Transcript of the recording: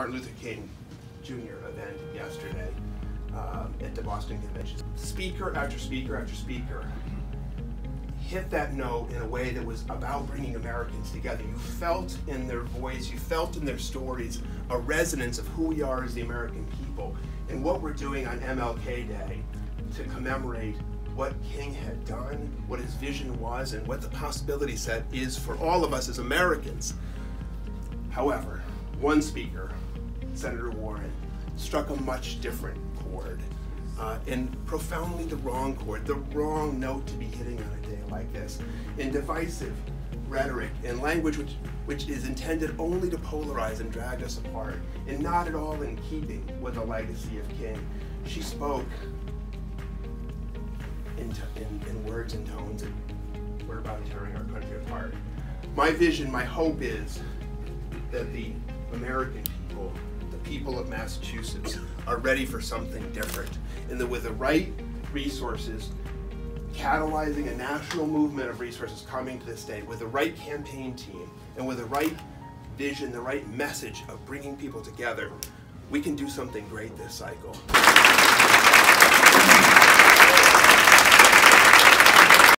Martin Luther King Jr. event yesterday um, at the Boston Convention. Speaker after speaker after speaker hit that note in a way that was about bringing Americans together. You felt in their voice, you felt in their stories a resonance of who we are as the American people and what we're doing on MLK Day to commemorate what King had done, what his vision was, and what the possibility set is for all of us as Americans. However, one speaker, Senator Warren, struck a much different chord, uh, and profoundly the wrong chord, the wrong note to be hitting on a day like this, in divisive rhetoric and language which, which is intended only to polarize and drag us apart, and not at all in keeping with the legacy of King. She spoke in, in, in words and tones that were about tearing our country apart. My vision, my hope is that the American people, of Massachusetts, are ready for something different, and that with the right resources, catalyzing a national movement of resources coming to the state, with the right campaign team, and with the right vision, the right message of bringing people together, we can do something great this cycle.